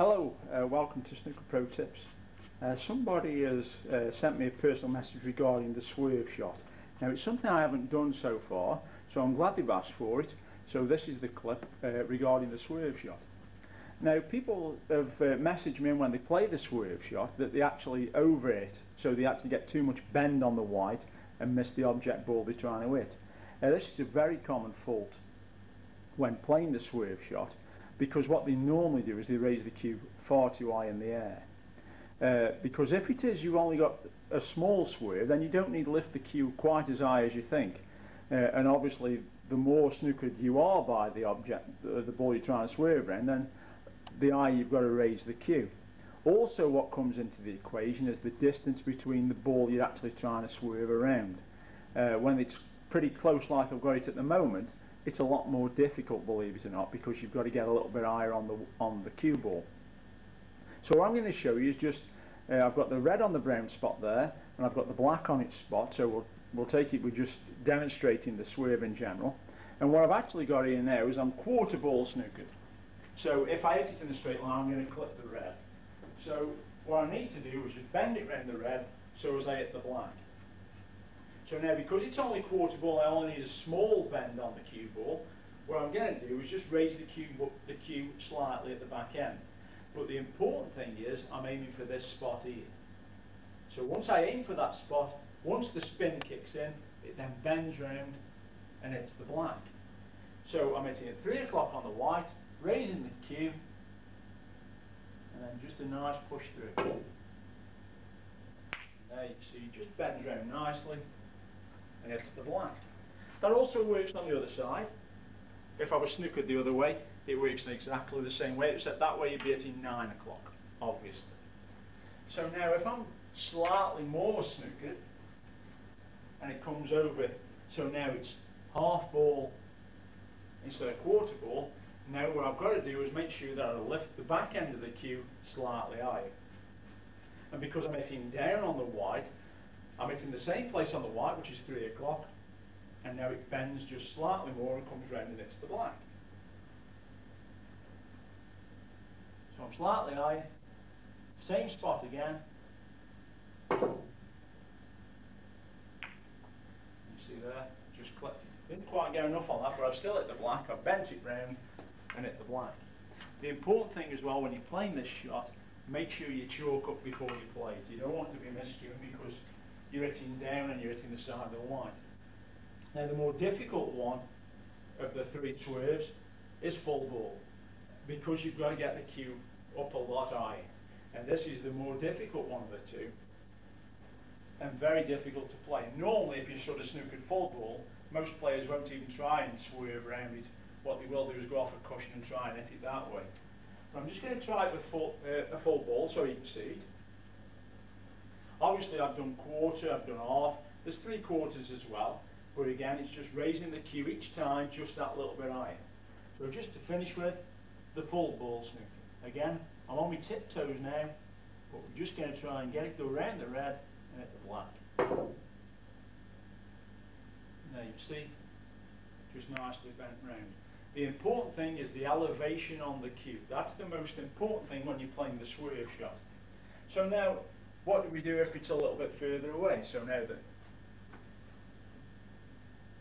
Hello, uh, welcome to Snooker Pro Tips. Uh, somebody has uh, sent me a personal message regarding the swerve shot. Now it's something I haven't done so far, so I'm glad they've asked for it. So this is the clip uh, regarding the swerve shot. Now people have uh, messaged me when they play the swerve shot that they actually over it, so they actually get too much bend on the white and miss the object ball they're trying to hit. Now this is a very common fault when playing the swerve shot because what they normally do is they raise the cue far too high in the air. Uh, because if it is you've only got a small swerve, then you don't need to lift the cue quite as high as you think. Uh, and obviously, the more snookered you are by the object, the, the ball you're trying to swerve around, then the higher you've got to raise the cue. Also, what comes into the equation is the distance between the ball you're actually trying to swerve around. Uh, when it's pretty close like I've got it at the moment, it's a lot more difficult, believe it or not, because you've got to get a little bit higher on the on the cue ball. So what I'm going to show you is just, uh, I've got the red on the brown spot there, and I've got the black on its spot, so we'll, we'll take it, we're just demonstrating the swerve in general. And what I've actually got in there is I'm quarter ball snookered. So if I hit it in a straight line, I'm going to clip the red. So what I need to do is just bend it round the red so as I hit the black. So now because it's only quarter ball, I only need a small bend on the cue ball. What I'm going to do is just raise the cue, the cue slightly at the back end. But the important thing is I'm aiming for this spot here. So once I aim for that spot, once the spin kicks in, it then bends round and it's the black. So I'm hitting at 3 o'clock on the white, raising the cue, and then just a nice push through. There you see, just bends round nicely and it's the black. That also works on the other side. If I was snookered the other way, it works in exactly the same way, except that way you'd be hitting 9 o'clock, obviously. So now if I'm slightly more snookered, and it comes over, so now it's half ball instead of quarter ball, now what I've got to do is make sure that I lift the back end of the cue slightly higher. And because I'm hitting down on the white, I'm hitting the same place on the white, which is 3 o'clock, and now it bends just slightly more and comes round and hits the black. So I'm slightly high, same spot again. You see there, just clipped. Didn't quite get enough on that, but I've still hit the black. I've bent it round and hit the black. The important thing as well when you're playing this shot, make sure you choke up before you play it. You don't want to be miscued because you're hitting down and you're hitting the side of the white. Now the more difficult one of the three swerves is full ball because you've got to get the cue up a lot higher. And this is the more difficult one of the two and very difficult to play. Normally if you sort of snookered full ball, most players won't even try and swerve around it. What they will do is go off a cushion and try and hit it that way. But I'm just going to try it with full, uh, a full ball so you can see it. Obviously I've done quarter, I've done half, there's three quarters as well, but again it's just raising the cue each time just that little bit higher. So just to finish with, the full ball snooker. Again, I'm on my tiptoes now, but we're just going to try and get it go around the red and hit the black. Now you see, just nicely bent round. The important thing is the elevation on the cue. That's the most important thing when you're playing the swerve shot. So now, what do we do if it's a little bit further away? So now the,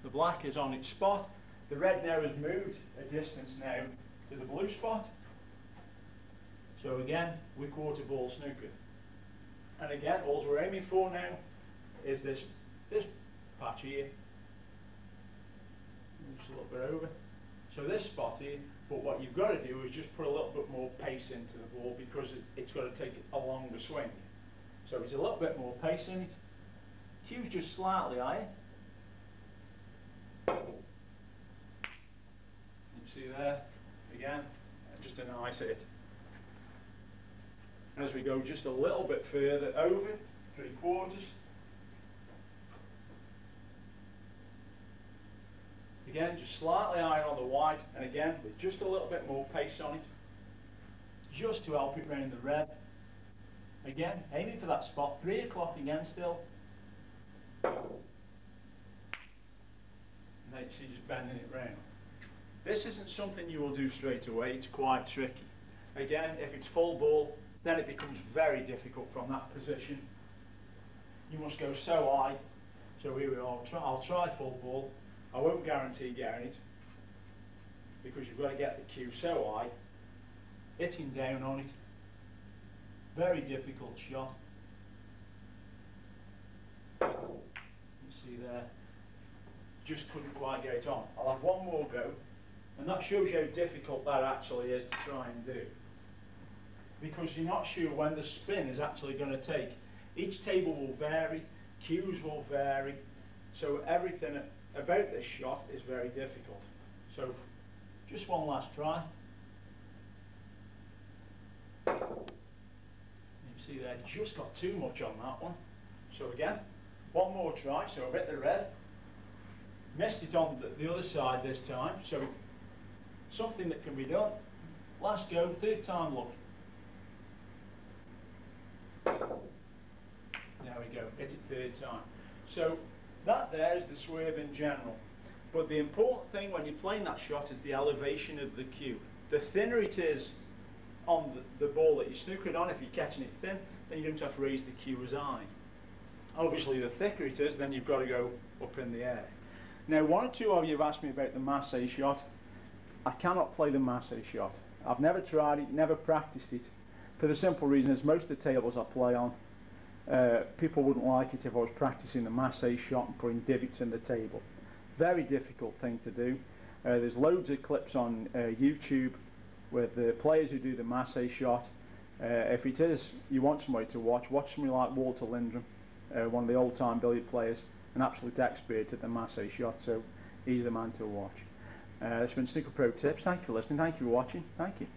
the black is on its spot, the red now has moved a distance now to the blue spot. So again, we quarter ball snooker. And again, all we're aiming for now is this, this patch here. Just a little bit over. So this spot here, but what you've got to do is just put a little bit more pace into the ball because it, it's got to take a longer swing. So it's a little bit more pace in it. Cue's just slightly higher. You see there, again, just a nice hit. As we go just a little bit further over, three quarters, Again, just slightly higher on the white, and again, with just a little bit more pace on it, just to help it round the red. Again, aiming for that spot, 3 o'clock again still. And then see just bending it round. This isn't something you will do straight away, it's quite tricky. Again, if it's full ball, then it becomes very difficult from that position. You must go so high. So here we are. I'll try, I'll try full ball. I won't guarantee getting it because you've got to get the cue so high, hitting down on it. Very difficult shot. You see there, just couldn't quite get it on. I'll have one more go, and that shows you how difficult that actually is to try and do. Because you're not sure when the spin is actually going to take. Each table will vary, cues will vary, so everything about this shot is very difficult. So just one last try. See there, just got too much on that one. So again, one more try, so I've hit the red. Missed it on the, the other side this time, so something that can be done. Last go, third time lucky. There we go, hit it third time. So that there is the swerve in general. But the important thing when you're playing that shot is the elevation of the cue. The thinner it is on the, the ball that you're snookering on, if you're catching it thin, then you don't have to raise the cue as high. Obviously, the thicker it is, then you've got to go up in the air. Now, one or two of you have asked me about the masse shot. I cannot play the masse shot. I've never tried it, never practiced it, for the simple reason is most of the tables I play on, uh, people wouldn't like it if I was practicing the masse shot and putting divots in the table. Very difficult thing to do. Uh, there's loads of clips on uh, YouTube with the players who do the masse shot. Uh, if it is, you want somebody to watch, watch somebody like Walter Lindrum, uh, one of the old-time billiard players, an absolute expert at the masse shot, so he's the man to watch. Uh, it's been Snicker Pro Tips. Thank you for listening. Thank you for watching. Thank you.